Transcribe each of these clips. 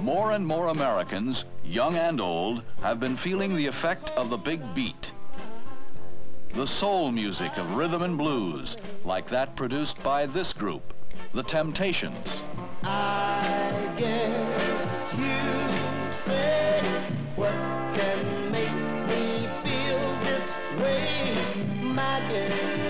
More and more Americans, young and old, have been feeling the effect of the big beat. The soul music of rhythm and blues, like that produced by this group, The Temptations. I guess you said what can make me feel this way, my girl.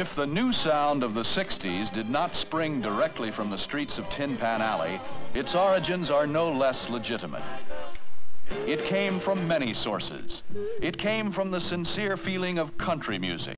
If the new sound of the 60s did not spring directly from the streets of Tin Pan Alley, its origins are no less legitimate. It came from many sources. It came from the sincere feeling of country music.